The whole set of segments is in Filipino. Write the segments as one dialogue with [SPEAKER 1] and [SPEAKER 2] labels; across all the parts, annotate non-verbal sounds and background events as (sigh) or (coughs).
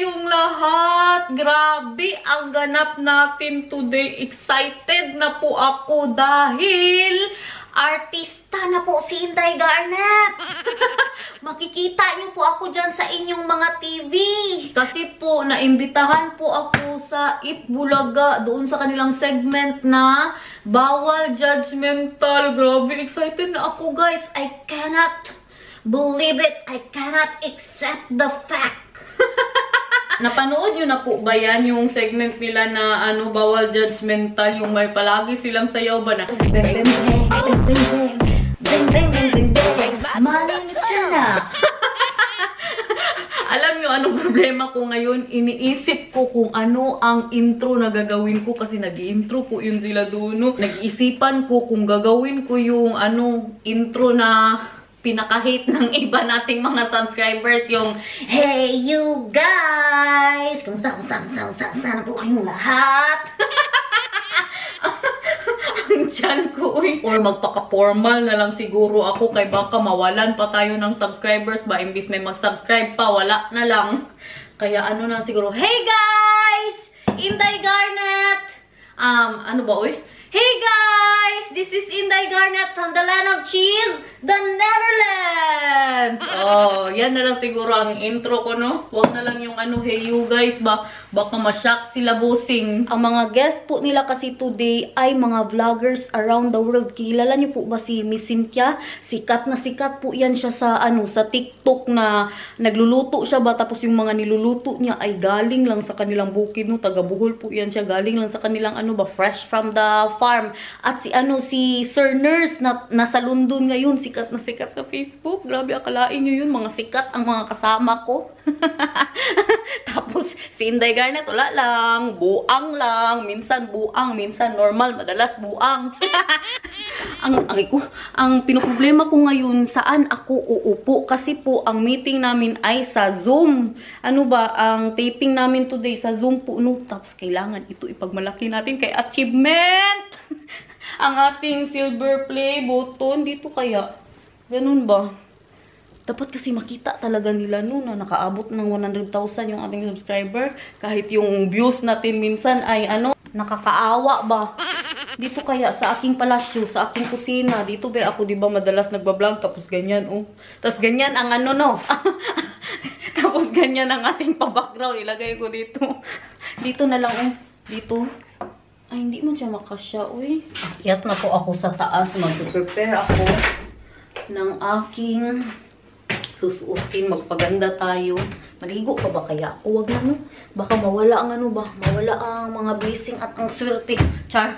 [SPEAKER 1] kayong lahat? Grabe ang ganap natin today. Excited na po ako dahil artista na po si Inday Garnet. (laughs) Makikita niyo po ako dyan sa inyong mga TV. Kasi po, naimbitahan po ako sa Itbulaga doon sa kanilang segment na Bawal Judgmental. Grabe, excited na ako guys. I cannot believe it. I cannot accept the fact. (laughs) Napanood nyo na po ba yan yung segment nila na ano, bawal judgmental, yung may palagi silang sayaw ba na? Alam nyo anong problema ko ngayon? Iniisip ko kung ano ang intro na gagawin ko kasi nag intro po yun sila doon. Nag-iisipan ko kung gagawin ko yung ano, intro na pinaka-hate ng (laughs) iba nating mga subscribers yung Hey you guys! Kumusta, kumusta, kumusta, kumusta, kumusta na po kayong lahat? (laughs) Ang tiyan ko, uy. Or magpaka-formal na lang siguro ako kay baka mawalan pa tayo ng subscribers ba? Imbis may mag-subscribe pa, wala na lang. Kaya ano na siguro, Hey guys! Inday Garnet! Um, ano ba, uy? Hey guys! This is Inday Garnet from the land of cheese, the Netherlands! Oh, yan na lang siguro ang intro ko, no? Huwag na lang yung ano, hey you guys ba? Baka mashock sila bossing. Ang mga guest po nila kasi today ay mga vloggers around the world. Kilala niyo po ba si Miss Cynthia? Sikat na sikat po yan siya sa ano, sa TikTok na nagluluto siya ba? Tapos yung mga niluluto niya ay galing lang sa kanilang bukid, no? Taga Bohol po yan siya. Galing lang sa kanilang ano ba? Fresh from the farm. At si ano, si Sir Nurse na nasa London ngayon. Sikat na sikat sa Facebook. Grabe, akalain niyo yun. Mga sikat ang mga kasama ko. (laughs) Tapos, si Inday Garnet, wala lang. Buang lang. Minsan buang, minsan normal. Madalas buang. (laughs) ang, ay ko, ang pinoproblema ko ngayon, saan ako uupo? Kasi po, ang meeting namin ay sa Zoom. Ano ba, ang taping namin today sa Zoom po. No? Tapos, kailangan ito ipagmalaki natin kay achievement. (laughs) ang ating silver play button. Dito kaya. Ganun ba? dapat kasi makita talaga nila no? Na nakaabot ng 100,000 yung ating subscriber. Kahit yung views natin minsan ay ano nakakaawa ba? Dito kaya sa aking palasyo sa aking kusina. Dito ba ako di ba madalas nagba-vlog tapos ganyan oh. Tapos ganyan ang ano no? (laughs) Tapos ganyan ang ating pa-background ilagay ko dito. Dito na lang oh. Dito ay hindi man siya makasya uy akyat na po ako sa taas mag-prepare ako ng aking susuotin, magpaganda tayo. Maligo pa ba kaya ako? Wag na no. Baka mawala ang ano ba? Mawala ang mga blessing at ang swerte. Char,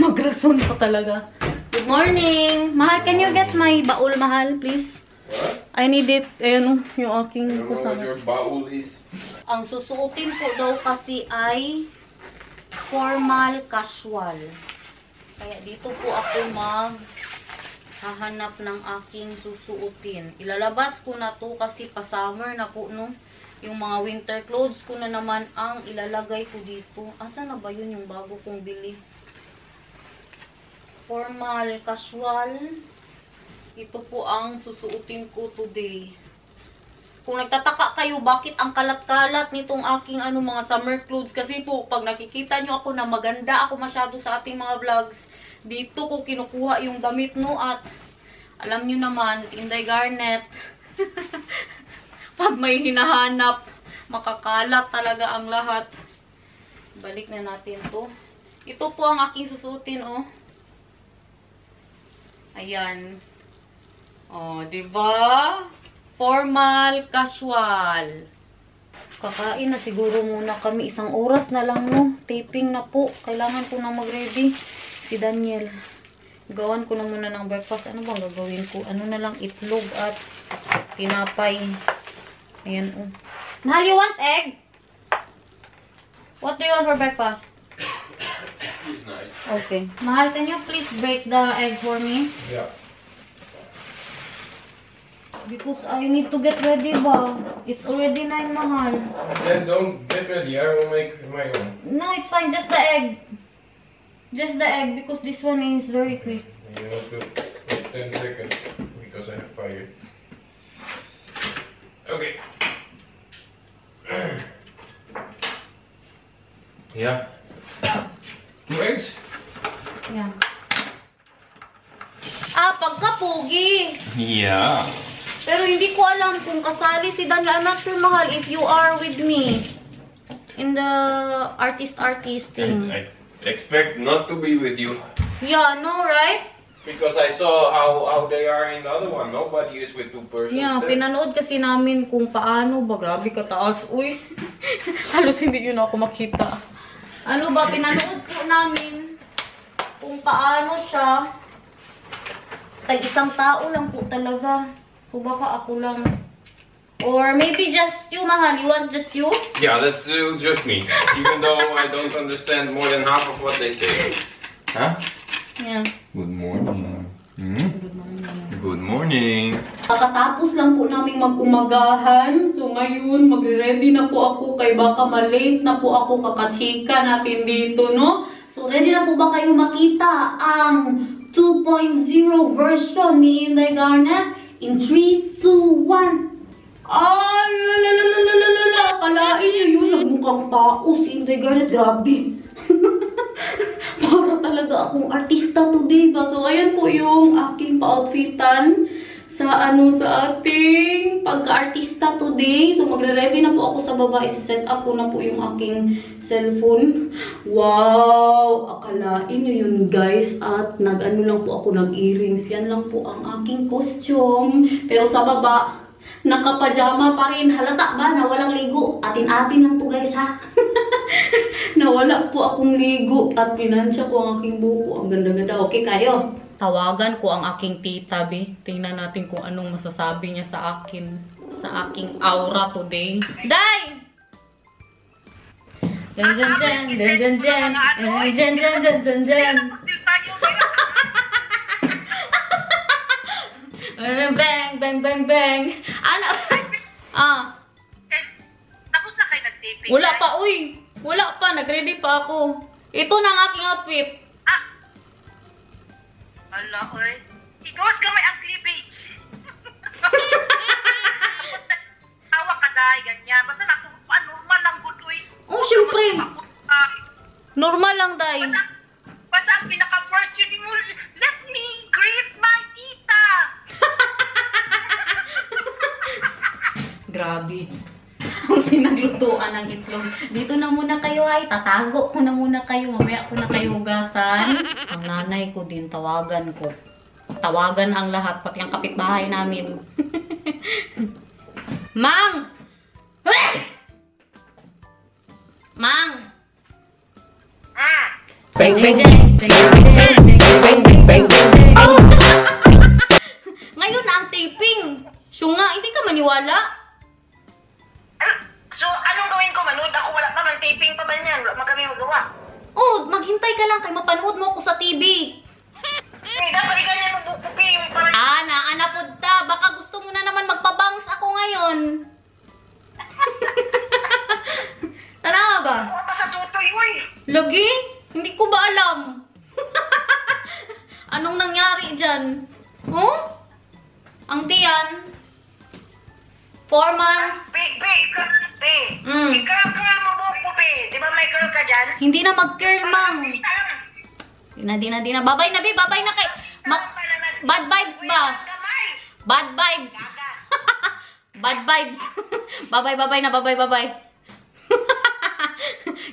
[SPEAKER 1] magrason pa talaga. Good morning! Mahal, can you get my baul, mahal, please?
[SPEAKER 2] What?
[SPEAKER 1] I need it. Ayan o, yung aking
[SPEAKER 2] I don't know what
[SPEAKER 1] kasama.
[SPEAKER 2] your baul is.
[SPEAKER 1] Ang susuotin ko daw kasi ay formal casual. Kaya dito po ako mag hahanap ng aking susuotin. Ilalabas ko na to kasi pa-summer na po, no? Yung mga winter clothes ko na naman ang ilalagay ko dito. Asa na ba yun yung bago kong bili? Formal, casual. Ito po ang susuotin ko today. Kung nagtataka kayo bakit ang kalat-kalat nitong aking ano mga summer clothes? Kasi po pag nakikita nyo ako na maganda ako masyado sa ating mga vlogs dito ko kinukuha yung damit no? At alam nyo naman si Inday Garnet (laughs) pag may hinahanap makakalat talaga ang lahat. Balik na natin to. Ito po ang aking susutin oh. Ayan. Oh di ba formal casual Kakain na siguro muna kami. Isang oras na lang, no? Taping na po. Kailangan ko na mag-ready. Si Daniel. Gawan ko na muna ng breakfast. Ano bang gagawin ko? Ano na lang, itlog at tinapay. Ayan, oh. Mahal, you want egg? What do you want for breakfast?
[SPEAKER 2] Nice.
[SPEAKER 1] Okay. Mahal, can you please break the egg for me?
[SPEAKER 2] Yeah.
[SPEAKER 1] Because I need to get ready ba? It's already 9, mahal.
[SPEAKER 2] Then don't get ready. I will make my own.
[SPEAKER 1] No, it's fine. Just the egg. Just the egg because this one is very quick.
[SPEAKER 2] You have to wait 10 seconds because I have fire. Okay. (coughs) Yeah. (coughs) Two eggs?
[SPEAKER 1] Yan. Ah, pagkapugi.
[SPEAKER 2] Yeah.
[SPEAKER 1] Pero hindi ko alam kung kasali si Dan. I'm not sure, Mahal, if you are with me in the artist-artist thing.
[SPEAKER 2] I expect not to be with you.
[SPEAKER 1] Yeah, no, right?
[SPEAKER 2] Because I saw how, how they are in the other one. Nobody is with two persons
[SPEAKER 1] Yeah,
[SPEAKER 2] there.
[SPEAKER 1] pinanood kasi namin kung paano ba. Grabe kataas. Uy, (laughs) halos hindi yun ako makita. Ano ba, pinanood po namin kung paano siya. Tag isang tao lang po talaga. So baka ako lang. Or maybe just you, Mahal. You want just you?
[SPEAKER 2] Yeah, let's do just me. Even though I don't understand more than half of what they say. Huh?
[SPEAKER 1] Yeah.
[SPEAKER 2] Good morning. Hmm? Good morning.
[SPEAKER 1] Kakatapos lang po namin mag-umagahan. So ngayon, magre-ready na po ako kay baka malate na po ako kakachika natin dito, no? So ready na po ba kayo makita ang 2.0 version ni Inday Garnet? In 3, 2, 1. Ah, lalalalalalala. Kalain niyo yun. Nagmukhang tao si Inday Garnet. Grabe. (laughs) Para talaga akong artista today ba? So, ayan po yung aking pa-outfitan sa ano sa ating pagka-artista today. So, magre-ready na po ako sa baba. Isa-set up ko na po yung aking cellphone. Wow! Akalain nyo yun, guys. At nag-ano lang po ako, nag-earrings. Yan lang po ang aking costume. Pero sa baba, nakapajama pa rin. Halata ba na walang ligo? Atin-atin lang to, guys, ha? (laughs) Nawala po akong ligo at pinansya ko ang aking buko. Ang ganda-ganda. Okay kayo? Tawagan ko ang aking tita, be. Tingnan natin kung anong masasabi niya sa akin. Sa aking aura today. Day! Jan jan jan, jan jan jan, eh, jan jan jan jan jan. Eh, Bang, bang, bang, bang. Ano? Ah,
[SPEAKER 3] Tapos na kayo nag-taping?
[SPEAKER 1] wala pa, uy. Wala pa, nag-ready pa ako. Ito na ang aking outfit.
[SPEAKER 3] Ala, oy. Igawas gamay ang cleavage. Tawa ka dahil ganyan. Basta na kung pa, normal lang good, uy.
[SPEAKER 1] Oh, syempre.
[SPEAKER 3] Ah,
[SPEAKER 1] Normal lang.
[SPEAKER 3] Basta, basta ang pinaka-first yun mo, let me greet my tita. (laughs)
[SPEAKER 1] Grabe. Ang pinaglutuan ng itlog. Dito na muna kayo ay. Tatago ko na muna kayo. Mamaya ko na kayo hugasan. Ang nanay ko din, tawagan ko. Tawagan ang lahat, pati ang kapitbahay namin. (laughs) Mang! (laughs) Mang!
[SPEAKER 3] Ah!
[SPEAKER 1] Bang, bang, bang, bang, bang, bang, Ngayon na ang taping. Siya nga, hindi ka maniwala. Ka lang kay mapanood mo ako sa TV. Ah, naanapod ta. Baka gusto mo na naman magpabangs ako ngayon. (laughs) Tanawa ba?
[SPEAKER 3] Ako pa sa tutoy, uy!
[SPEAKER 1] Lagi? Hindi ko ba alam? (laughs) Anong nangyari dyan? Huh? Ang tiyan? Four months?
[SPEAKER 3] Be, be, be.
[SPEAKER 1] Mm.
[SPEAKER 3] Ikaw-curl mo buhok be. Di ba may curl ka dyan?
[SPEAKER 1] Hindi na mag-curl, mang. Di na, di na, di na. Babay na, be. Babay na kay... Ma- bad vibes ba? Bad vibes. (laughs) Bad vibes. (laughs) babay, babay na, babay, babay.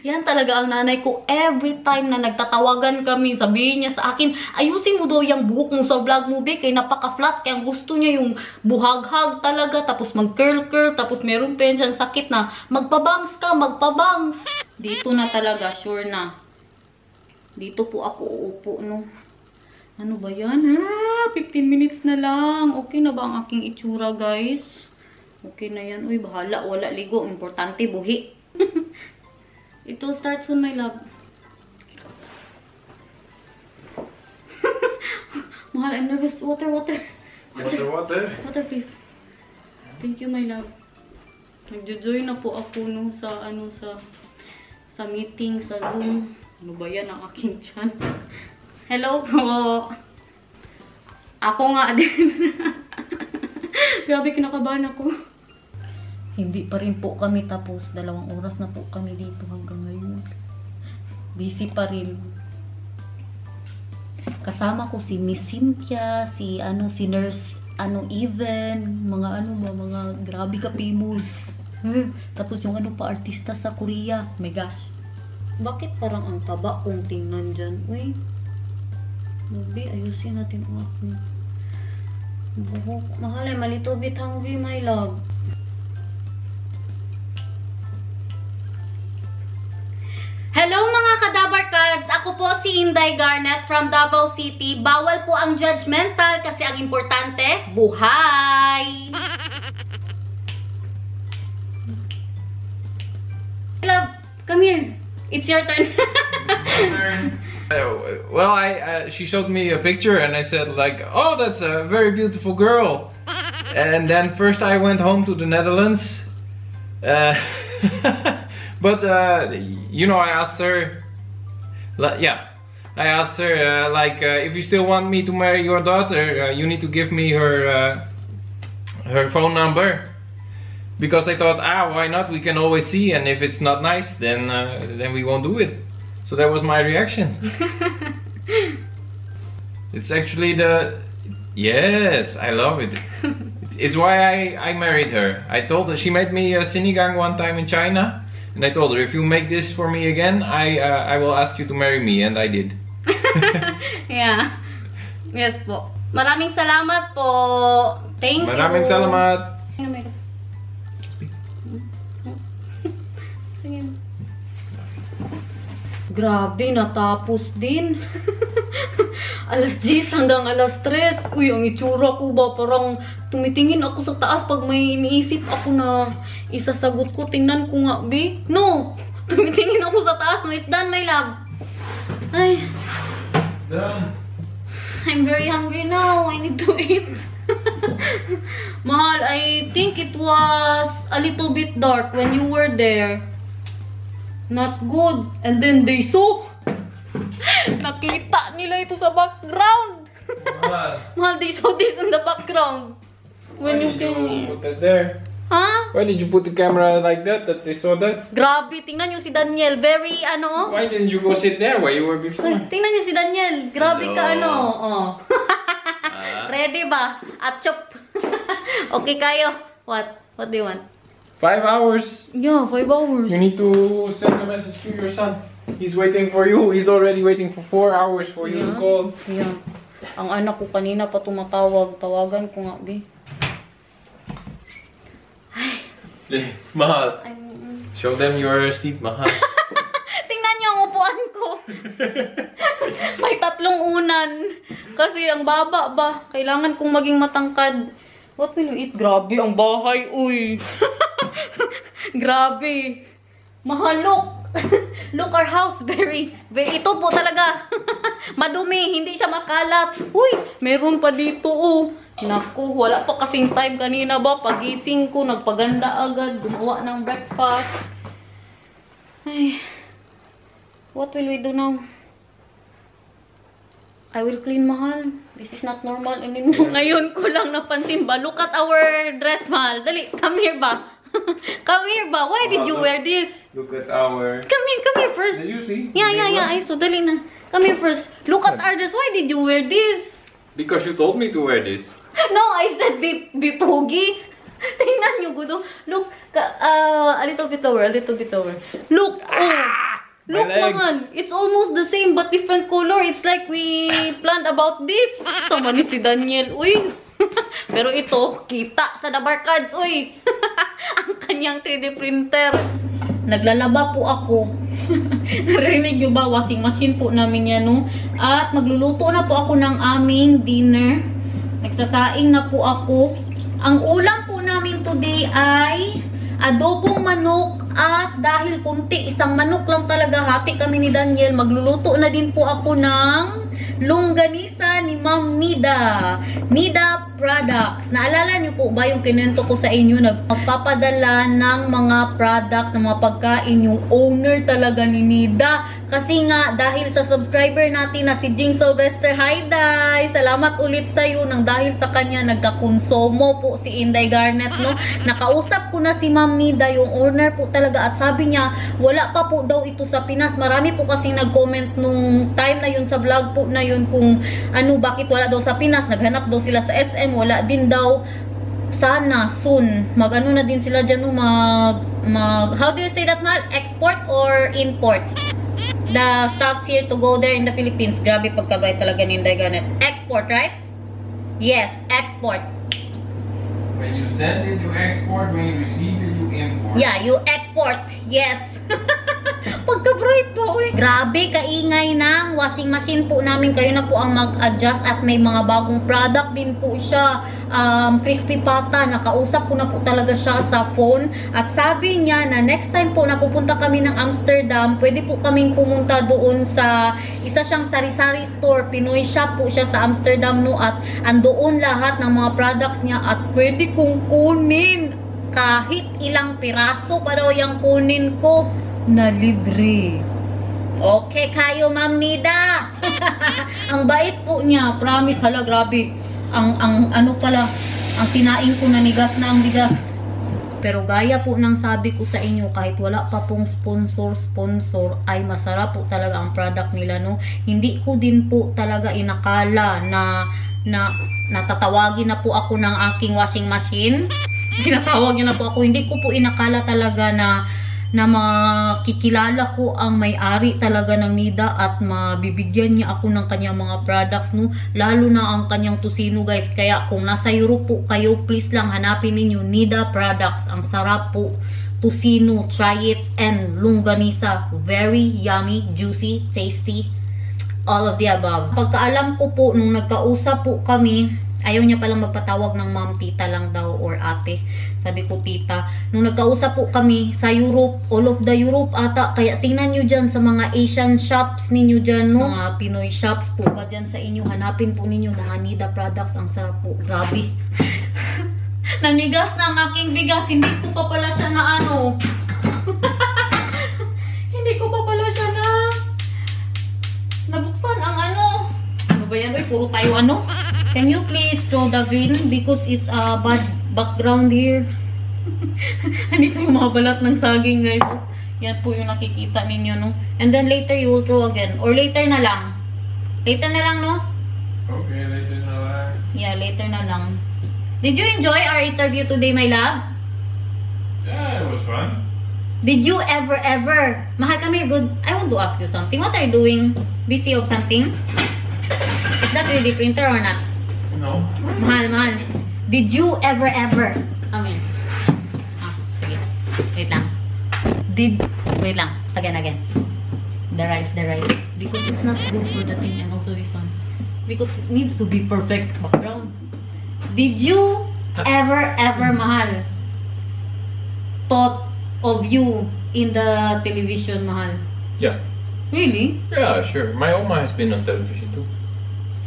[SPEAKER 1] Yan talaga ang nanay ko. Every time na nagtatawagan kami, sabihin niya sa akin, ayusin mo daw yung buhok mo sa vlog mo, be. Kaya napaka-flat. Kaya gusto niya yung buhaghag talaga. Tapos mag-curl-curl. Tapos meron pa yan siyang sakit na, magpabangs ka, magpabangs. Dito na talaga, sure na. Dito po ako uupo, no. Ano ba yan? Ah, 15 minutes na lang. Okay na ba ang aking itsura, guys? Okay na yan. Uy, bahala. Wala ligo. Importante, buhi. (laughs) It will start soon, my love. (laughs) Mahal, I'm nervous. Water, water.
[SPEAKER 2] Water, water.
[SPEAKER 1] Water, please. Thank you, my love. Nagjo-join na po ako no sa ano sa sa meeting sa Zoom. Ano ba yan ang aking chan? (laughs) Hello po. Ako nga din. (laughs) Grabe kinakabahan ako. Hindi pa rin po kami tapos. Dalawang oras na po kami dito hanggang ngayon. busy pa rin. Kasama ko si Miss Cynthia, si ano si Nurse ano even, mga ano ba, mga grabe ka famous. Eh, Tapos yung ano pa artista sa Korea. Oh my gosh. Bakit parang ang taba kong tingnan dyan? Uy. Nabi, ayusin natin ang aking buhok. Mahal ay malito bit hungry, my love. Si Inday Garnet from Davao City. Bawal po ang judgmental kasi ang importante, buhay! Love, come here. It's your turn. (laughs)
[SPEAKER 4] Well, I uh, she showed me a picture and I said like, oh, that's a very beautiful girl. (laughs) And then first I went home to the Netherlands, uh, (laughs) but uh, you know I asked her, yeah, I asked her uh, like uh, if you still want me to marry your daughter, uh, you need to give me her uh, her phone number. Because I thought, ah, why not? We can always see, and if it's not nice, then uh, then we won't do it. So that was my reaction. (laughs) it's actually the yes, I love it. It's, it's why I, I married her. I told her she made me a sinigang one time in China, and I told her if you make this for me again, I uh, I will ask you to marry me, and I did. (laughs)
[SPEAKER 1] yeah. Yes po. Maraming salamat po. Thank you.
[SPEAKER 4] Maraming salamat.
[SPEAKER 1] Sige. Grabe, natapos din. (laughs) alas 10 hanggang alas 3. Uy, ang itsura ko ba? Parang tumitingin ako sa taas pag may iniisip ako na isasagot ko. Tingnan ko nga, be. No! (laughs) Tumitingin ako sa taas. No, it's done, my love. Ay, I'm very hungry now. I need to eat. (laughs) Mahal, I think it was a little bit dark when you were there. Not good. And then they saw. (laughs) Nakita nila ito sa background. (laughs) Mahal, they saw this in the background. When you came.
[SPEAKER 4] put that there?
[SPEAKER 1] Ha?
[SPEAKER 4] Why did you put the camera like that? That they saw that?
[SPEAKER 1] Grabe, tingnan niyo si Daniel. Very, ano?
[SPEAKER 4] Why didn't you go sit there where you were before?
[SPEAKER 1] Ay, tingnan niyo si Daniel. Grabe ka, ano?
[SPEAKER 4] Hello.
[SPEAKER 1] Oh. (laughs) Ready ba? Atchop. (laughs) okay kayo. What? What do you want?
[SPEAKER 4] Five hours.
[SPEAKER 1] Yeah, five hours.
[SPEAKER 4] You need to send a message to your son. He's waiting for you. He's already waiting for four hours for you to
[SPEAKER 1] Yeah.
[SPEAKER 4] call.
[SPEAKER 1] Yeah. Ang anak ko kanina pa tumatawag. Tawagan ko nga, Bi.
[SPEAKER 4] Mahal.
[SPEAKER 1] Mm.
[SPEAKER 4] Show them your seat, Mahal. (laughs)
[SPEAKER 1] Tingnan niyo ang upuan ko. (laughs) May tatlong unan. Kasi ang baba ba? Kailangan kong maging matangkad. What will you eat? Grabe ang bahay, uy. (laughs) Grabe. Mahal, look. look, our house, very, very, ito po talaga. Madumi, hindi siya makalat. Uy, meron pa dito, oh. Naku, wala pa kasing time kanina ba? Pagising ko, nagpaganda agad, gumawa ng breakfast. Ay, what will we do now? I will clean, mahal. This is not normal anymore. Ngayon ko lang napansin ba? Look at our dress, mahal. Dali, come here ba? (laughs) come here ba? Why did you wear this?
[SPEAKER 4] Look at our.
[SPEAKER 1] Come here, come here first.
[SPEAKER 4] Did you see?
[SPEAKER 1] Yeah, yeah, yeah. Ay, so dali na. Come here first. Look at our dress. Why did you wear this?
[SPEAKER 4] Because you told me to wear this.
[SPEAKER 1] No, I said be, be pogi. (laughs) Tingnan niyo, Gudo. Look, uh, a little bit over, a little bit over. Look, oh.
[SPEAKER 4] My
[SPEAKER 1] Look,
[SPEAKER 4] legs.
[SPEAKER 1] man. It's almost the same but different color. It's like we planned about this. Tama ni si Daniel. Uy. (laughs) Pero ito, kita sa Dabar Cards. Uy. (laughs) Ang kanyang 3D printer. Naglalaba po ako. Narinig nyo ba? Washing machine po namin yan, no? At magluluto na po ako ng aming dinner. Nagsasaing na po ako. Ang ulam po namin today ay adobong manok at dahil kunti, isang manok lang talaga, hati kami ni Daniel. Magluluto na din po ako ng longganisa ni Ma'am Nida. Nida Products. Naalala niyo po ba yung kinento ko sa inyo na magpapadala ng mga products, ng mga pagkain, yung owner talaga ni Nida. Kasi nga, dahil sa subscriber natin na si Jing Sylvester, hi Day! Salamat ulit sa iyo nang dahil sa kanya nagkakonsomo po si Inday Garnet, no? Nakausap ko na si Ma'am Nida, yung owner po talaga, at sabi niya, wala pa po daw ito sa Pinas. Marami po kasi nag-comment nung time na yun sa vlog po na yun kung ano, bakit wala daw sa Pinas. Naghanap daw sila sa SM, wala din daw sana soon magano na din sila diyan no mag, mag how do you say that mal export or import the stuffs here to go there in the Philippines grabe pagka-bright talaga ni Inday Garnet export right yes export
[SPEAKER 4] When you send it, you export. When you receive it, you import.
[SPEAKER 1] Yeah, you export. Yes. (laughs) Pagka-bright pa, uy. Grabe, kaingay ng washing machine po namin. Kayo na po ang mag-adjust at may mga bagong product din po siya. Um, crispy pata. Nakausap ko na po talaga siya sa phone. At sabi niya na next time po na pupunta kami ng Amsterdam, pwede po kaming pumunta doon sa isa siyang sari-sari store. Pinoy shop po siya sa Amsterdam no at andoon lahat ng mga products niya at pwede kong kunin kahit ilang piraso pa daw yung kunin ko na libre. Okay kayo, Ma'am Nida. (laughs) ang bait po niya. Promise, hala, grabe. Ang, ang ano pala, ang sinaing ko nanigas na ang bigas. Pero gaya po ng sabi ko sa inyo, kahit wala pa pong sponsor-sponsor, ay masarap po talaga ang product nila, no? Hindi ko din po talaga inakala na, na natatawagin na po ako ng aking washing machine. Tinatawag niya na po ako. Hindi ko po inakala talaga na na makikilala ko ang may-ari talaga ng Nida at mabibigyan niya ako ng kanyang mga products no? Lalo na ang kanyang tusino guys. Kaya kung nasa Europe po kayo please lang hanapin ninyo Nida products. Ang sarap po. Tusino try it and longganisa. Very yummy juicy tasty. All of the above. Pagkaalam ko po nung nagkausap po kami ayaw niya palang magpatawag ng ma'am, tita lang daw or ate. Sabi ko tita. Nung nagkausap po kami sa Europe, all of the Europe ata, kaya tingnan nyo dyan sa mga Asian shops ninyo dyan, no? Mga Pinoy shops po ba dyan sa inyo. Hanapin po ninyo mga Nida products. Ang sarap po. Grabe. (laughs) Nanigas na ang aking bigas. Hindi ko pa pala siya na ano. (laughs) Hindi ko pa pala siya na nabuksan ang ano. Ano ba yan? Uy, puro tayo ano? Can you please throw the green because it's a bad background here. (laughs) Andito yung mga balat ng saging guys. Yan po yung nakikita ninyo no. And then later you will throw again. Or later na lang. Later na lang no?
[SPEAKER 4] Okay, later na lang.
[SPEAKER 1] Yeah, later na lang. Did you enjoy our interview today, my love?
[SPEAKER 4] Yeah, it was fun.
[SPEAKER 1] Did you ever, ever, mahal kami, good, I want to ask you something. What are you doing? Busy of something? Is that 3D printer or not?
[SPEAKER 4] No.
[SPEAKER 1] Mahal, mahal. Did you ever, ever, I mean, ah, sige, wait lang. Did, wait lang, again, again. The rice, the rice. Because it's not good for the thing and also this one. Because it needs to be perfect background. Did you ever, ever, mahal, thought of you in the television, mahal?
[SPEAKER 4] Yeah.
[SPEAKER 1] Really?
[SPEAKER 4] Yeah, sure. My Oma has been on television too.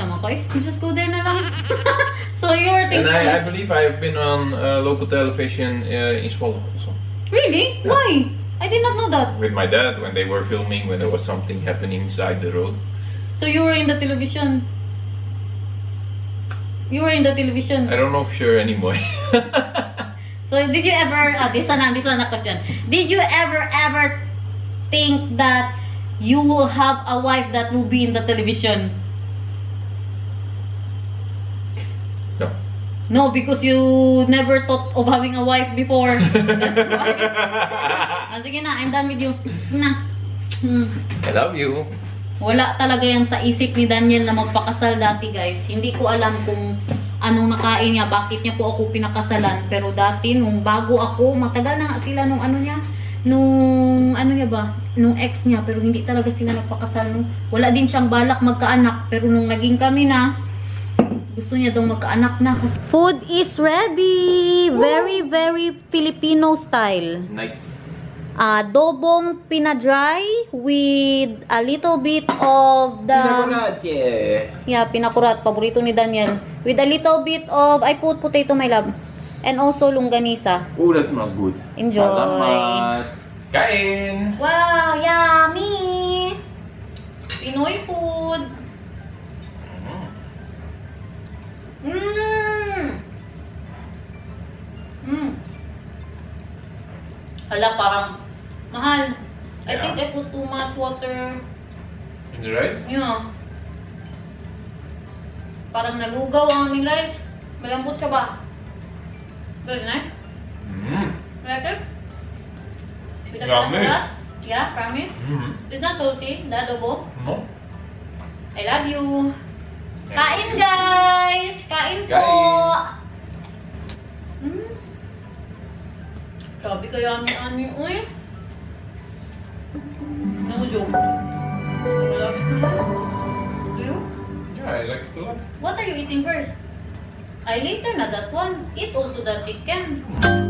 [SPEAKER 1] Eh. You just go there na lang. so you're
[SPEAKER 4] And
[SPEAKER 1] thinking...
[SPEAKER 4] I, I believe I have been on uh, local television uh, in Zwolle also.
[SPEAKER 1] Really?
[SPEAKER 4] Yeah.
[SPEAKER 1] Why? I did not know that.
[SPEAKER 4] With my dad when they were filming when there was something happening inside the road.
[SPEAKER 1] So you were in the television. You were in the television.
[SPEAKER 4] I don't know if you're anymore. (laughs)
[SPEAKER 1] So did you ever, ah, this one this one question. Did you ever, ever think that you will have a wife that will be in the television?
[SPEAKER 4] No,
[SPEAKER 1] because you never thought of having a wife before. (laughs) That's why. ah, sige na, I'm done with you. Na. Hmm.
[SPEAKER 4] I love you.
[SPEAKER 1] Wala talaga yan sa isip ni Daniel na magpakasal dati guys. Hindi ko alam kung anong nakain niya, bakit niya po ako pinakasalan. Pero dati, nung bago ako, matagal na nga sila nung ano niya, nung ano niya ba, nung ex niya, pero hindi talaga sila nagpakasal. Nung, wala din siyang balak magkaanak, pero nung naging kami na, gusto niya daw magkaanak na. Food is ready! Very, very Filipino style.
[SPEAKER 4] Nice.
[SPEAKER 1] Adobong pinadry with a little bit of the yeah pinakurat paborito ni Daniel with a little bit of I put potato my love and also longganisa
[SPEAKER 5] Oh, that smells good.
[SPEAKER 1] Enjoy.
[SPEAKER 5] Salamat.
[SPEAKER 4] Kain!
[SPEAKER 1] wow yummy Pinoy food. Mmm! Mmm! Hala, parang mahal. I
[SPEAKER 4] Yeah.
[SPEAKER 1] think I put too much water.
[SPEAKER 4] In the rice?
[SPEAKER 1] Yeah. Parang nalugaw ang aming rice. Malambot siya ba? Good, nice?
[SPEAKER 4] Mm.
[SPEAKER 1] Like it? With
[SPEAKER 4] Yummy.
[SPEAKER 1] Yeah, promise?
[SPEAKER 4] Mm.
[SPEAKER 1] It's not salty, the adobo.
[SPEAKER 4] No?
[SPEAKER 1] I love you. Kain guys! Kain po!
[SPEAKER 4] Kain.
[SPEAKER 1] Hmm? Sabi kaya ni Ani, uy. No joke. I love it. Do you?
[SPEAKER 4] Yeah, I like it a lot.
[SPEAKER 1] What are you eating first? I later na that one. Eat also the chicken.
[SPEAKER 4] Mm.